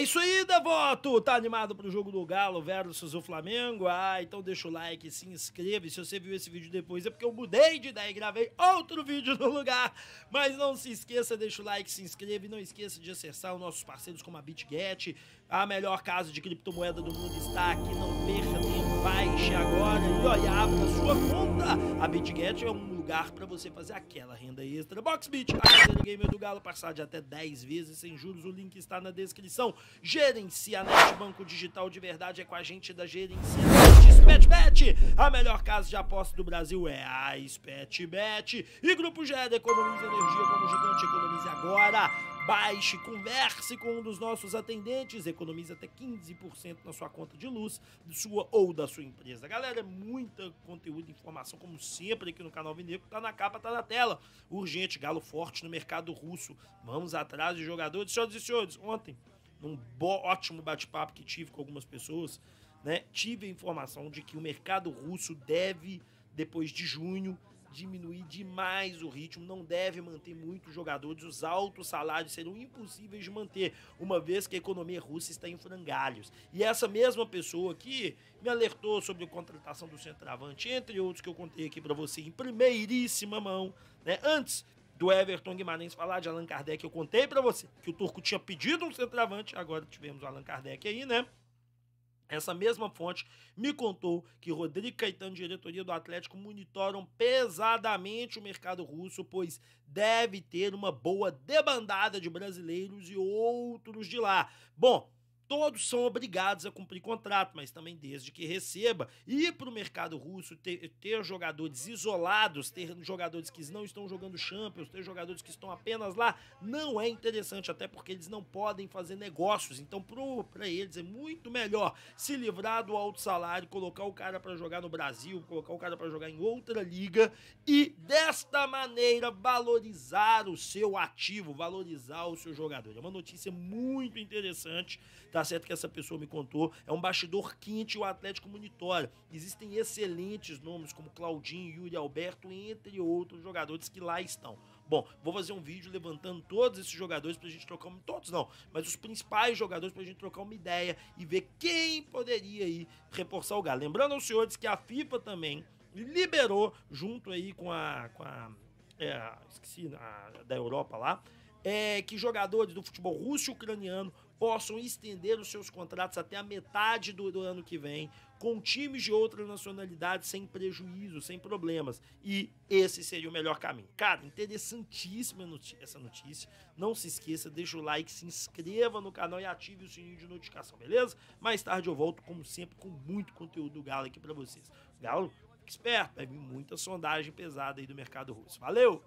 Devoto, tá animado pro jogo do Galo versus o Flamengo? Ah, então deixa o like, se inscreva. Se você viu esse vídeo depois é porque eu mudei de ideia e gravei outro vídeo no lugar. Mas não se esqueça, deixa o like, se inscreva e não esqueça de acessar os nossos parceiros como a BitGet. A melhor casa de criptomoeda do mundo está aqui, não perca tempo, baixe agora e olha, abra sua conta. A BitGet é um lugar para você fazer aquela renda extra. Boxbit, a cadeira gamer do Galo, passar de até 10 vezes sem juros, o link está na descrição. Gerencianet, banco digital de verdade, é com a gente da Gerencianet. SpetBet, a melhor casa de aposta do Brasil é a SpetBet. E Grupo GED, economiza energia como gigante, economize agora. Baixe, converse com um dos nossos atendentes, economize até 15% na sua conta de luz, sua ou da sua empresa. Galera, é muita conteúdo e informação, como sempre, aqui no canal Vineco. Tá na capa, tá na tela. Urgente, galo forte no mercado russo. Vamos atrás de jogadores. Senhoras e senhores, ontem, num ótimo bate-papo que tive com algumas pessoas, né, tive a informação de que o mercado russo deve, depois de junho, diminuir demais o ritmo, não deve manter muitos jogadores, os altos salários serão impossíveis de manter, uma vez que a economia russa está em frangalhos. E essa mesma pessoa aqui me alertou sobre a contratação do centroavante, entre outros que eu contei aqui para você em primeiríssima mão, né? Antes do Everton Guimarães falar de Allan Kardec, eu contei para você que o turco tinha pedido um centroavante, agora tivemos o Allan Kardec aí, né? Essa mesma fonte me contou que Rodrigo Caetano diretoria do Atlético monitoram pesadamente o mercado russo, pois deve ter uma boa debandada de brasileiros e outros de lá. Bom, todos são obrigados a cumprir contrato, mas também desde que receba. Ir para o mercado russo, ter, ter, jogadores isolados, ter jogadores que não estão jogando Champions, ter jogadores que estão apenas lá, não é interessante, até porque eles não podem fazer negócios. Então, para eles é muito melhor se livrar do alto salário, colocar o cara para jogar no Brasil, colocar o cara para jogar em outra liga e desta maneira valorizar o seu ativo, valorizar o seu jogador. É uma notícia muito interessante. Tá certo que essa pessoa me contou. É um bastidor quente o Atlético monitora. Existem excelentes nomes como Claudinho, Yuri Alberto, entre outros jogadores que lá estão. Bom, vou fazer um vídeo levantando todos esses jogadores pra gente trocar uma... Todos não, mas os principais jogadores pra gente trocar uma ideia e ver quem poderia aí reforçar o Galo. Lembrando aos senhores que a FIFA também liberou, junto aí com a... Com a é, esqueci, a, da Europa lá, é, que jogadores do futebol russo e ucraniano possam estender os seus contratos até a metade do, do, ano que vem, com times de outras nacionalidades sem prejuízo, sem problemas. E esse seria o melhor caminho. Cara, interessantíssima essa notícia. Não se esqueça, deixa o like, se inscreva no canal e ative o sininho de notificação, beleza? Mais tarde eu volto, como sempre, com muito conteúdo do Galo aqui para vocês. Galo, esperto, vai vir muita sondagem pesada aí do mercado russo. Valeu!